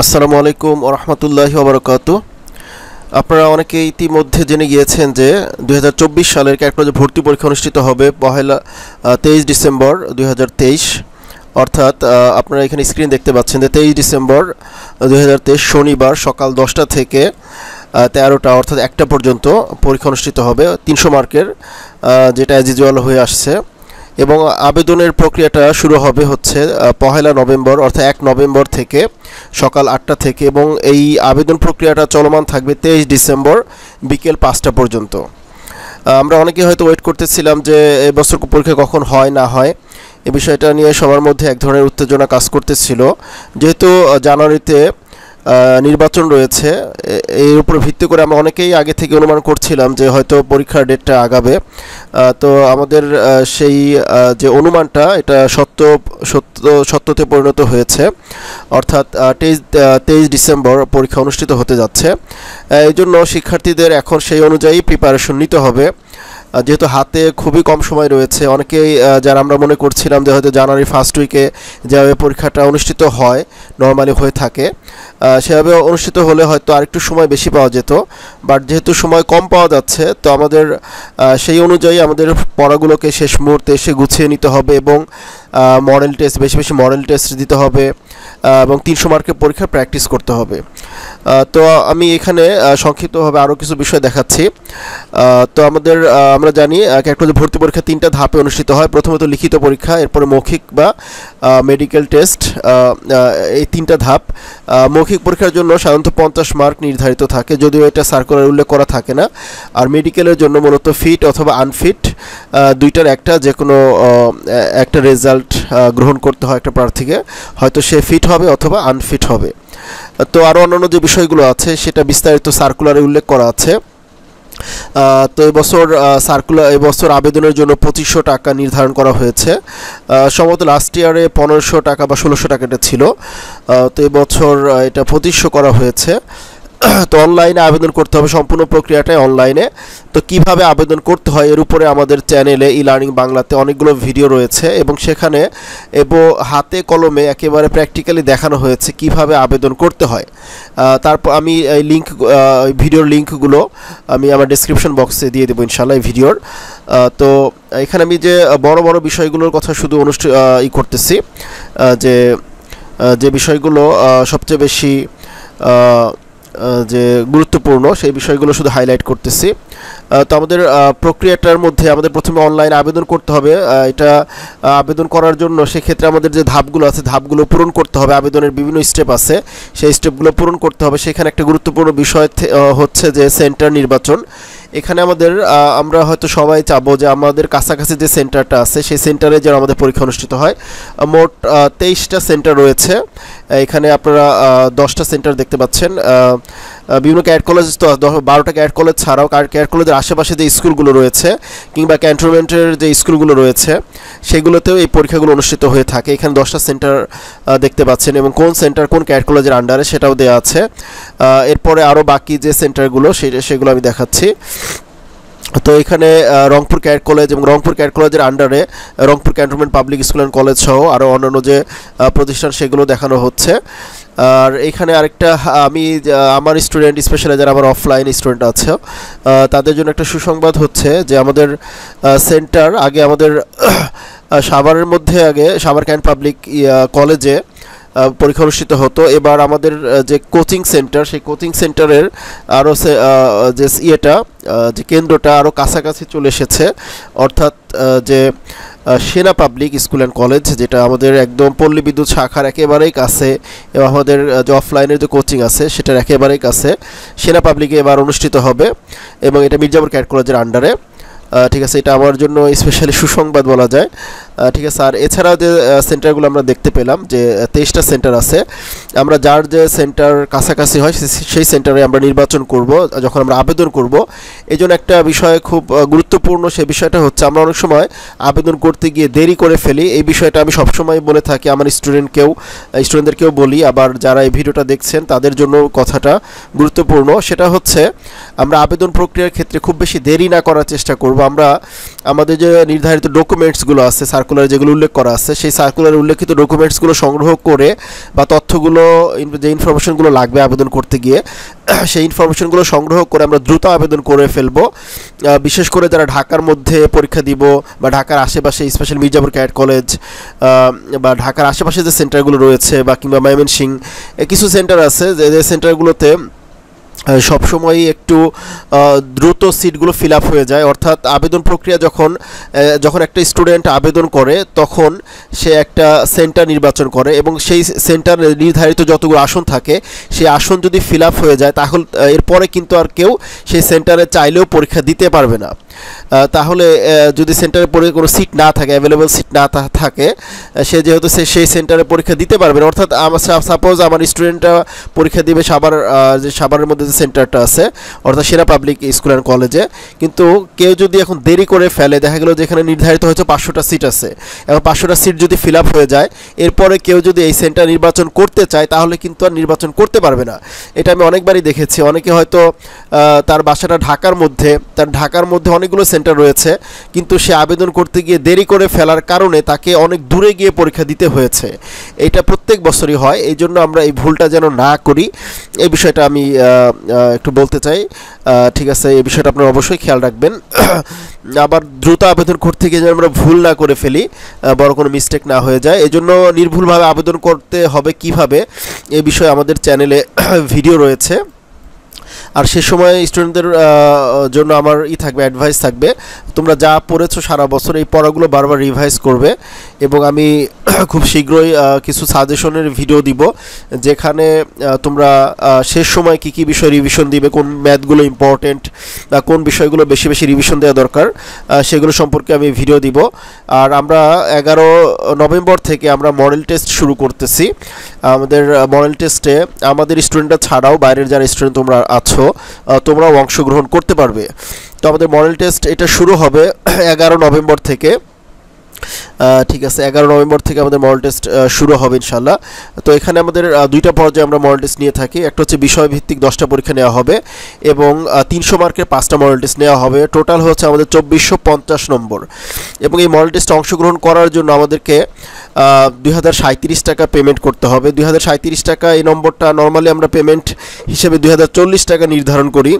আসসালামু আলাইকুম রহমতুল্লাহি ওবরকাত আপনারা অনেকে ইতিমধ্যে জেনে গিয়েছেন যে দু হাজার চব্বিশ সালের ক্যাটপ্রাজে ভর্তি পরীক্ষা অনুষ্ঠিত হবে পহেলা তেইশ ডিসেম্বর দুই হাজার তেইশ। অর্থাৎ আপনারা এখানে স্ক্রিন দেখতে পাচ্ছেন যে তেইশ ডিসেম্বর দু হাজার তেইশ শনিবার সকাল দশটা থেকে তেরোটা অর্থাৎ একটা পর্যন্ত পরীক্ষা অনুষ্ঠিত হবে। তিনশো মার্কের যেটা অ্যাজ হয়ে আসছে। এবং আবেদনের প্রক্রিয়াটা শুরু হবে হচ্ছে পহেলা নভেম্বর, অর্থাৎ এক নভেম্বর থেকে সকাল আটটা থেকে এবং এই আবেদন প্রক্রিয়াটা চলমান থাকবে তেইশ ডিসেম্বর বিকেল পাঁচটা পর্যন্ত। আমরা অনেকে হয়তো ওয়েট করতেছিলাম যে এবছর পরীক্ষা কখন হয়, না হয়। এ বিষয়টা নিয়ে সবার মধ্যে এক ধরনের উত্তেজনা কাজ করতেছিল। যেহেতু জানুয়ারিতে নির্বাচন রয়েছে। এর উপর ভিত্তি করে আমরা অনেকেই আগে থেকে অনুমান করছিলাম যে হয়তো পরীক্ষার ডেটটা আগাবে। তো আমাদের সেই যে অনুমানটা, এটা সত্য সত্য, সত্যতে পরিণত হয়েছে। অর্থাৎ তেইশ তেইশ ডিসেম্বর পরীক্ষা অনুষ্ঠিত হতে যাচ্ছে। এই জন্য শিক্ষার্থীদের এখন সেই অনুযায়ী প্রিপারেশন নিতে হবে। যেহেতু হাতে খুবই কম সময় রয়েছে, অনেকেই যারা আমরা মনে করছিলাম যে হয়তো জানুয়ারি ফার্স্ট উইকে যেভাবে পরীক্ষাটা অনুষ্ঠিত হয় নর্মালি হয়ে থাকে সেভাবে অনুষ্ঠিত হলে হয়তো আরেকটু সময় বেশি পাওয়া যেত বাট যেহেতু সময় কম পাওয়া যাচ্ছে, তো আমাদের সেই অনুযায়ী আমাদের পড়াগুলোকে শেষ মুহূর্তে এসে গুছিয়ে নিতে হবে এবং মডেল টেস্ট বেশি বেশি মডেল টেস্ট দিতে হবে এবং তিনশো মার্কের পরীক্ষা প্র্যাকটিস করতে হবে। তো আমি এখানে সংক্ষিপ্তভাবে আরও কিছু বিষয় দেখাচ্ছি। তো আমাদের আমরা জানি একটা ভর্তি পরীক্ষা তিনটা ধাপে অনুষ্ঠিত হয়। প্রথমত লিখিত পরীক্ষা, এরপরে মৌখিক বা মেডিকেল টেস্ট এই তিনটা ধাপ। মৌখিক পরীক্ষার জন্য সাধারণত পঞ্চাশ মার্ক নির্ধারিত থাকে, যদিও এটা সার্কুলার উল্লেখ করা থাকে না। আর মেডিকেলের জন্য মূলত ফিট অথবা আনফিট দুইটার একটা যে কোনো একটা রেজাল্ট গ্রহণ করতে হয় একটা প্রার্থীকে। হয়তো সে ফিট হবে অথবা আনফিট হবে। তো আরও অন্যান্য যে বিষয়গুলো আছে, সেটা বিস্তারিত সার্কুলারে উল্লেখ করা আছে। তো এবছর সার্কুলার এবছর আবেদনের জন্য পঁচিশশো টাকা নির্ধারণ করা হয়েছে। সম্ভবত লাস্ট ইয়ারে পনেরোশো টাকা বা ষোলোশো টাকা এটা ছিল তো এবছর এটা পঁচিশশো করা হয়েছে। তো অনলাইনে আবেদন করতে হবে, সম্পূর্ণ প্রক্রিয়াটাই অনলাইনে তো কীভাবে আবেদন করতে হয় এর উপরে আমাদের চ্যানেলে ই লার্নিং বাংলাতে অনেকগুলো ভিডিও রয়েছে এবং সেখানে এবং হাতে কলমে একেবারে প্র্যাকটিক্যালি দেখানো হয়েছে কীভাবে আবেদন করতে হয়। তারপর আমি এই লিঙ্ক ভিডিওর লিঙ্কগুলো আমি আমার ডেসক্রিপশন বক্সে দিয়ে দেবো ইনশাল্লাহ এই ভিডিওর তো এখানে আমি যে বড় বড় বিষয়গুলোর কথা শুধু অনুষ্ঠিত ই করতেছি যে যে বিষয়গুলো সবচেয়ে বেশি যে গুরুত্বপূর্ণ সেই বিষয়গুলো শুধু হাইলাইট করতেছি। তো আমাদের প্রক্রিয়াটার মধ্যে আমাদের প্রথমে অনলাইন আবেদন করতে হবে। এটা আবেদন করার জন্য সেক্ষেত্রে আমাদের যে ধাপগুলো আছে, ধাপগুলো পূরণ করতে হবে। আবেদনের বিভিন্ন স্টেপ আছে। সেই স্টেপগুলো পূরণ করতে হবে। সেখানে একটা গুরুত্বপূর্ণ বিষয় হচ্ছে যে সেন্টার নির্বাচন। এখানে আমাদের আমরা হয়তো সবাই চাবো যে আমাদের কাছাকাছি যে সেন্টারটা আছে, সেই সেন্টারে যেন আমাদের পরীক্ষা অনুষ্ঠিত হয়। মোট তেইশটা সেন্টার রয়েছে। এখানে আপনারা দশটা সেন্টার দেখতে পাচ্ছেন। বিভিন্ন ক্যাট কলেজ তো বারোটা ক্যাট কলেজ ছাড়াও ক্যাট কলেজের আশেপাশে যে স্কুলগুলো রয়েছে কিংবা ক্যান্টনমেন্টের যে স্কুলগুলো রয়েছে, সেগুলোতেও এই পরীক্ষাগুলো অনুষ্ঠিত হয়ে থাকে। এখানে দশটা সেন্টার দেখতে পাচ্ছেন এবং কোন সেন্টার কোন ক্যাট কলেজের আন্ডারে সেটাও দেওয়া আছে। এরপরে আরও বাকি যে সেন্টারগুলো, সে, সেগুলো আমি দেখাচ্ছি। তো এখানে রংপুর ক্যাট কলেজ এবং রংপুর ক্যাট কলেজের আন্ডারে Rangpur cantonment public school and college সহ আরও অন্যান্য যে প্রতিষ্ঠান সেগুলো দেখানো হচ্ছে। আর এখানে আরেকটা, আমি আমার স্টুডেন্ট স্পেশালি যারা আমার অফলাইন স্টুডেন্ট আছে তাদের জন্য একটা সুসংবাদ হচ্ছে যে আমাদের সেন্টার আগে আমাদের সাভারের মধ্যে আগে সাভার ক্যান্ট পাবলিক কলেজে পরীক্ষা অনুষ্ঠিত হতো। এবার আমাদের যে কোচিং সেন্টার সেই কোচিং সেন্টারের আরও যে ইয়েটা যে কেন্দ্রটা আরও কাছাকাছি চলে এসেছে। অর্থাৎ যে সেনা পাবলিক স্কুল অ্যান্ড কলেজ যেটা আমাদের একদম পল্লী বিদ্যুৎ শাখার একেবারেই কাছে, এবং আমাদের যে অফলাইনের যে কোচিং আছে, সেটার একেবারেই কাছে। সেনা পাবলিকে এবার অনুষ্ঠিত হবে, এবং এটা মির্জাপুর ক্যাট কলেজের আন্ডারে ঠিক আছে, এটা আমার জন্য স্পেশালি সুসংবাদ বলা যায়। ঠিক আছে, আর এছাড়াও যে সেন্টারগুলো আমরা দেখতে পেলাম যে তেইশটা সেন্টার আছে, আমরা যার যে সেন্টার কাছাকাছি হয়, সে- সেই সেন্টারে আমরা নির্বাচন করব, যখন আমরা আবেদন করব। এই একটা বিষয় খুব গুরুত্বপূর্ণ সেই বিষয়টা হচ্ছে, আমরা অনেক সময় আবেদন করতে গিয়ে দেরি করে ফেলি। এই বিষয়টা আমি সবসময় বলে থাকি, আমার স্টুডেন্টকেও স্টুডেন্টদেরকেও বলি, আবার যারা এই ভিডিওটা দেখছেন, তাদের জন্য কথাটা গুরুত্বপূর্ণ। সেটা হচ্ছে, আমরা আবেদন প্রক্রিয়ার ক্ষেত্রে খুব বেশি দেরি না করার চেষ্টা করব। আমরা আমাদের যে নির্ধারিত ডকুমেন্টসগুলো আছে সার্কুলার যেগুলো উল্লেখ করা আছে, সেই সার্কুলার উল্লেখিত ডকুমেন্টসগুলো সংগ্রহ করে বা তথ্যগুলো যে ইনফরমেশনগুলো লাগবে আবেদন করতে গিয়ে, সেই ইনফরমেশনগুলো সংগ্রহ করে আমরা দ্রুত আবেদন করে ফেলব। বিশেষ করে যারা ঢাকার মধ্যে পরীক্ষা দিব বা ঢাকার আশেপাশে স্পেশাল মির্জাপুর ক্যাট কলেজ বা ঢাকার আশেপাশে যে সেন্টারগুলো রয়েছে বা কিংবা ময়মনসিং কিছু সেন্টার আছে, যে সেন্টারগুলোতে সবসময়ই একটু দ্রুত সিটগুলো ফিল আপ হয়ে যায়। অর্থাৎ আবেদন প্রক্রিয়া যখন যখন একটা স্টুডেন্ট আবেদন করে, তখন সে একটা সেন্টার নির্বাচন করে এবং সেই সেন্টার নির্ধারিত যতগুলো আসন থাকে, সেই আসন যদি ফিল আপ হয়ে যায়, তাহলে, এরপরে কিন্তু আর কেউ সেই সেন্টারে চাইলেও পরীক্ষা দিতে পারবে না। তাহলে যদি সেন্টারে পড়ে কোনো সিট না থাকে অ্যাভেলেবল সিট না থাকে সে যেহেতু সে সেই সেন্টারে পরীক্ষা দিতে পারবে না, অর্থাৎ আমার সাপোজ আমার স্টুডেন্টরা পরীক্ষা দিবে সাবার যে সাভারের মধ্যে যে সেন্টারটা আছে, অর্থাৎ সেরা পাবলিক স্কুল অ্যান্ড কলেজে কিন্তু কেউ যদি এখন দেরি করে ফেলে, দেখা গেলো যেখানে নির্ধারিত হয়েছে পাঁচশোটা সিট আছে, এবং পাঁচশোটা সিট যদি ফিল আপ হয়ে যায়, এরপরে কেউ যদি এই সেন্টার নির্বাচন করতে চায়, তাহলে কিন্তু আর নির্বাচন করতে পারবে না। এটা আমি অনেকবারই দেখেছি, অনেকে হয়তো তার বাসাটা ঢাকার মধ্যে, তার ঢাকার মধ্যে অনেকগুলো সেন্টার রয়েছে, কিন্তু সে আবেদন করতে গিয়ে দেরি করে ফেলার কারণে তাকে অনেক দূরে গিয়ে পরীক্ষা দিতে হয়েছে। এটা প্রত্যেক বছরই হয় এই জন্য আমরা এই ভুলটা যেন না করি। এই বিষয়টা আমি একটু বলতে চাই। ঠিক আছে, এই বিষয়টা আপনারা অবশ্যই খেয়াল রাখবেন। আবার দ্রুত আবেদন করতে গিয়ে যেন আমরা ভুল না করে ফেলি বড় কোনো মিস্টেক না হয়ে যায়। এই জন্য নির্ভুলভাবে আবেদন করতে হবে কীভাবে, এই বিষয়ে আমাদের চ্যানেলে ভিডিও রয়েছে। আর সে সময় স্টুডেন্টদের জন্য আমার ই থাকবে অ্যাডভাইস থাকবে। তোমরা যা পড়েছো সারা বছর, এই পড়াগুলো বারবার রিভাইজ করবে। এবং আমি খুব শীঘ্রই কিছু সাজেশনের ভিডিও দিব, যেখানে তোমরা শেষ সময় কি কি বিষয় রিভিশন দিবে, কোন ম্যাথগুলো ইম্পর্টেন্ট বা কোন বিষয়গুলো বেশি বেশি রিভিশন দেওয়া দরকার সেগুলো সম্পর্কে আমি ভিডিও দিব। আর আমরা এগারো নভেম্বর থেকে আমরা মডেল টেস্ট শুরু করতেছি। আমাদের মডেল টেস্টে আমাদের স্টুডেন্টরা ছাড়াও বাইরের যারা স্টুডেন্ট তোমরা আছো তোমরাও অংশগ্রহণ করতে পারবে। তো আমাদের মডেল টেস্ট এটা শুরু হবে এগারো নভেম্বর থেকে। ঠিক আছে, এগারো নভেম্বর থেকে আমাদের মডেল টেস্ট শুরু হবে ইনশাল্লাহ তো এখানে আমাদের দুইটা পর্যায়ে আমরা মডেল টেস্ট নিয়ে থাকি। একটা হচ্ছে বিষয়ভিত্তিক দশটা পরীক্ষা নেওয়া হবে এবং তিনশো মার্কের পাঁচটা মডেল টেস্ট নেওয়া হবে। টোটাল হচ্ছে আমাদের চব্বিশশো পঞ্চাশ নম্বর। এবং এই মডেল টেস্টে অংশগ্রহণ করার জন্য আমাদেরকে দু হাজার সাঁইত্রিশ টাকা পেমেন্ট করতে হবে। দু হাজার সাঁইত্রিশ টাকা এই নম্বরটা নর্মালি আমরা পেমেন্ট হিসেবে দুই হাজার চল্লিশ টাকা নির্ধারণ করি।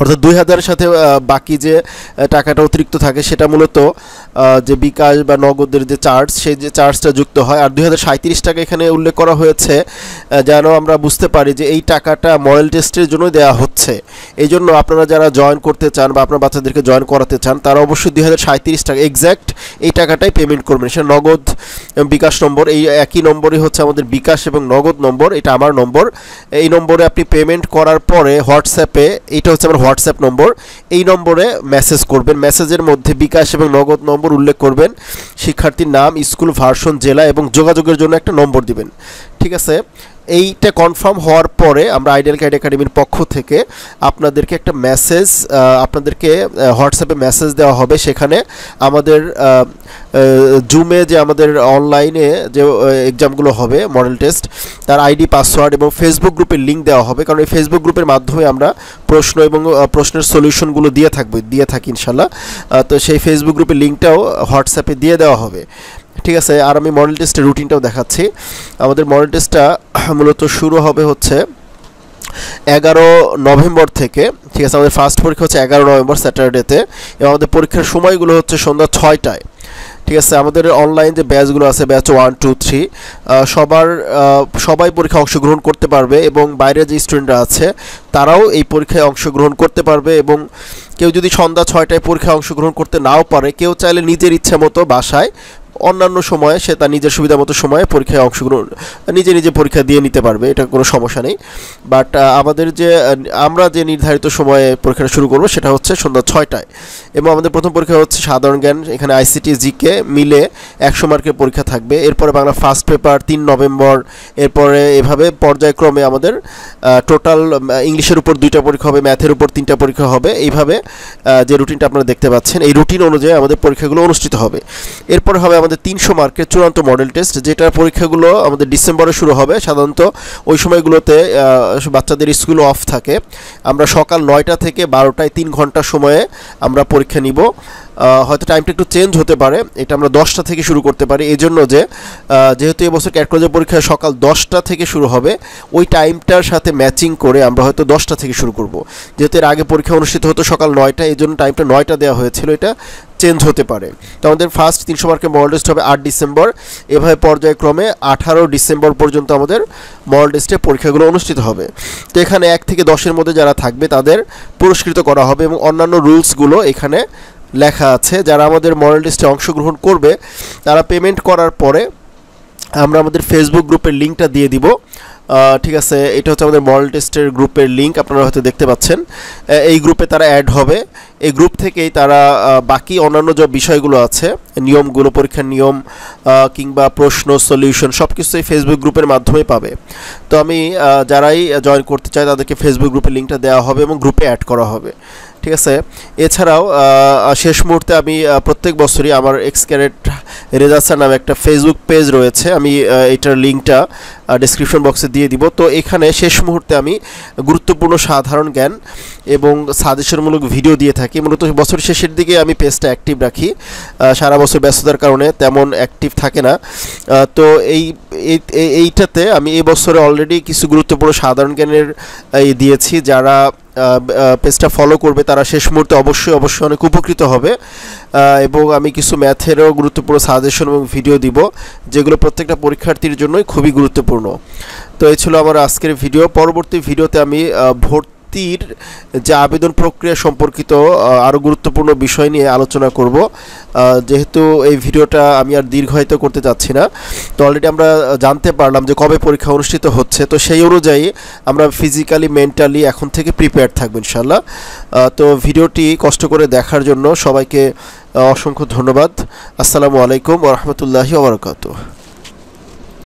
অর্থাৎ দুই হাজারের সাথে বাকি যে টাকাটা অতিরিক্ত থাকে সেটা মূলত যে বিকাশ বা নগদের যে চার্জ সেই যে চার্জটা যুক্ত হয়। আর দু হাজার সাঁইত্রিশ টাকা এখানে উল্লেখ করা হয়েছে যেন আমরা বুঝতে পারি যে এই টাকাটা মডেল টেস্টের জন্য দেওয়া হচ্ছে। এই জন্য আপনারা যারা জয়েন করতে চান বা আপনার বাচ্চাদেরকে জয়েন করাতে চান, তারা অবশ্যই দু হাজার সাঁইত্রিশ টাকা এক্স্যাক্ট এই টাকাটাই পেমেন্ট করবেন। সেটা নগদ বিকাশ নম্বর, এই একই নম্বরই হচ্ছে আমাদের বিকাশ এবং নগদ নম্বর, এটা আমার নম্বর। এই নম্বরে আপনি পেমেন্ট করার পরে হোয়াটসঅ্যাপে এটা হচ্ছে আমার হোয়াটসঅ্যাপ নম্বর, এই নম্বরে মেসেজ করবেন। মেসেজের মধ্যে বিকাশ এবং নগদ নম্বর উল্লেখ করবেন। শিক্ষার্থীর নাম, স্কুল, ভার্সন, জেলা এবং যোগাযোগের জন্য একটা নম্বর দিবেন। ঠিক আছে? এইটা কনফার্ম হওয়ার পরে আমরা আইডিয়াল গাইড একাডেমির পক্ষ থেকে আপনাদেরকে একটা মেসেজ আপনাদেরকে হোয়াটসঅ্যাপে মেসেজ দেওয়া হবে। সেখানে আমাদের জুমে যে আমাদের অনলাইনে যে এক্সামগুলো হবে মডেল টেস্ট তার আইডি পাসওয়ার্ড এবং ফেসবুক গ্রুপের লিঙ্ক দেওয়া হবে। কারণ এই ফেসবুক গ্রুপের মাধ্যমে আমরা প্রশ্ন এবং প্রশ্নের সলিউশনগুলো দিয়ে থাকব, দিয়ে থাকি ইনশাল্লাহ। তো সেই ফেসবুক গ্রুপের লিঙ্কটাও হোয়াটসঅ্যাপে দিয়ে দেওয়া হবে। ঠিক আছে, আর আমি মডেল টেস্টের রুটিনটাও দেখাচ্ছি। আমাদের মডেল টেস্টটা মূলত শুরু হবে হচ্ছে এগারো নভেম্বর থেকে, ঠিক আছে, আমাদের ফার্স্ট পরীক্ষা হচ্ছে এগারো নভেম্বর স্যাটারডেতে এবং আমাদের পরীক্ষার সময়গুলো হচ্ছে সন্ধ্যা ছয়টায়। ঠিক আছে, আমাদের অনলাইন যে ব্যাচগুলো আছে ব্যাচ ওয়ান টু থ্রি সবার সবাই পরীক্ষা অংশগ্রহণ করতে পারবে এবং বাইরের যে স্টুডেন্টরা আছে, তারাও এই পরীক্ষায় অংশগ্রহণ করতে পারবে এবং কেউ যদি সন্ধ্যা ছয়টায় পরীক্ষায় অংশগ্রহণ করতে নাও পারে, কেউ চাইলে নিজের ইচ্ছে মতো বাসায় অন্যান্য সময়ে সে তার নিজের সুবিধা মতো সময়ে পরীক্ষায় অংশগ্রহণ, নিজে নিজে পরীক্ষা দিয়ে নিতে পারবে, এটা কোনো সমস্যা নেই। বাট আমাদের যে আমরা যে নির্ধারিত সময়ে পরীক্ষাটা শুরু করব সেটা হচ্ছে সন্ধ্যা ছয়টায়। এবং আমাদের প্রথম পরীক্ষা হচ্ছে সাধারণ জ্ঞান, এখানে আইসিটি জিকে মিলে একশো মার্কের পরীক্ষা থাকবে। এরপরে বাংলা ফার্স্ট পেপার তিন নভেম্বর, এরপরে এভাবে পর্যায়ক্রমে আমাদের টোটাল ইংলিশের উপর দুইটা পরীক্ষা হবে ম্যাথের উপর তিনটা পরীক্ষা হবে। এইভাবে যে রুটিনটা আপনারা দেখতে পাচ্ছেন, এই রুটিন অনুযায়ী আমাদের পরীক্ষাগুলো অনুষ্ঠিত হবে। এরপরে হবে আমাদের তিনশো মার্কের চূড়ান্ত মডেল টেস্ট যেটার পরীক্ষাগুলো আমাদের ডিসেম্বরে শুরু হবে। সাধারণত ওই সময়গুলোতে বাচ্চাদের স্কুল অফ থাকে। আমরা সকাল নয়টা থেকে বারোটায় তিন ঘণ্টা সময়ে আমরা পরীক্ষা নিব। হয়তো টাইমটা একটু চেঞ্জ হতে পারে। এটা আমরা দশটা থেকে শুরু করতে পারি। এই জন্য যে যেহেতু এবছর ক্যাটকলেজের পরীক্ষা সকাল দশটা থেকে শুরু হবে, ওই টাইমটার সাথে ম্যাচিং করে আমরা হয়তো দশটা থেকে শুরু করব। যেহেতু এর আগে পরীক্ষা অনুষ্ঠিত হতো সকাল নয়টা এই জন্য টাইমটা নয়টা দেওয়া হয়েছিল এটা। চেঞ্জ হতে পারে। তো আমাদের ফার্স্ট তিনশো মার্কের মল টেস্ট হবে আট ডিসেম্বর। এভাবে পর্যায়ক্রমে আঠারো ডিসেম্বর পর্যন্ত আমাদের মল টেস্টে পরীক্ষাগুলো অনুষ্ঠিত হবে। তো এখানে এক থেকে দশের মধ্যে যারা থাকবে তাদের পুরস্কৃত করা হবে এবং অন্যান্য রুলসগুলো এখানে লেখা আছে। যারা আমাদের মডেল টেস্টে অংশগ্রহণ করবে, তারা পেমেন্ট করার পরে আমরা আমাদের ফেসবুক গ্রুপের লিঙ্কটা দিয়ে দিব। ঠিক আছে, এটা হচ্ছে আমাদের মডেল টেস্টের গ্রুপের লিঙ্ক আপনারা হয়তো দেখতে পাচ্ছেন। এই গ্রুপে তারা অ্যাড হবে। এই গ্রুপ থেকেই তারা বাকি অন্যান্য যে বিষয়গুলো আছে নিয়মগুলো পরীক্ষার নিয়ম কিংবা প্রশ্ন সলিউশন সব কিছুই ফেসবুক গ্রুপের মাধ্যমেই পাবে। তো আমি যারাই জয়েন করতে চায় তাদেরকে ফেসবুক গ্রুপের লিঙ্কটা দেওয়া হবে এবং গ্রুপে অ্যাড করা হবে। ঠিক আছে? এছাড়াও শেষ মুহূর্তে আমি প্রত্যেক বছরই আমার এক্স ক্যারেট রেজাসার নামে একটা ফেসবুক পেজ রয়েছে। আমি এটার লিঙ্কটা ডিসক্রিপশন বক্সে দিয়ে দিব। তো এখানে শেষ মুহূর্তে আমি গুরুত্বপূর্ণ সাধারণ জ্ঞান এবং সাজেশনমূলক ভিডিও দিয়ে থাকি। মূলত বছর শেষের দিকে আমি পেজটা অ্যাক্টিভ রাখি। সারা বছর ব্যস্ততার কারণে তেমন অ্যাক্টিভ থাকে না। তো এই এইটাতে আমি এই বছরে অলরেডি কিছু গুরুত্বপূর্ণ সাধারণ জ্ঞানের দিয়েছি। যারা পেজটা ফলো করবে, তারা শেষ মুহূর্তে অবশ্যই অবশ্যই অনেক উপকৃত হবে। এবং আমি কিছু ম্যাথেরও গুরুত্বপূর্ণ সাজেশন এবং ভিডিও দিব, যেগুলো প্রত্যেকটা পরীক্ষার্থীর জন্যই খুবই গুরুত্বপূর্ণ। তো এই ছিল আমার আজকের ভিডিও পরবর্তী ভিডিওতে আমি ভোট ভর্তির যে আবেদন প্রক্রিয়া সম্পর্কিত আরও গুরুত্বপূর্ণ বিষয় নিয়ে আলোচনা করব। যেহেতু এই ভিডিওটা আমি আর দীর্ঘায়িত করতে চাচ্ছি না, তো অলরেডি আমরা জানতে পারলাম যে কবে পরীক্ষা অনুষ্ঠিত হচ্ছে। তো সেই অনুযায়ী আমরা ফিজিক্যালি মেন্টালি এখন থেকে প্রিপেয়ার থাকব ইনশাল্লাহ তো ভিডিওটি কষ্ট করে দেখার জন্য সবাইকে অসংখ্য ধন্যবাদ। আসসালামু আলাইকুম ওরহমতুল্লাহি ওবরকাতু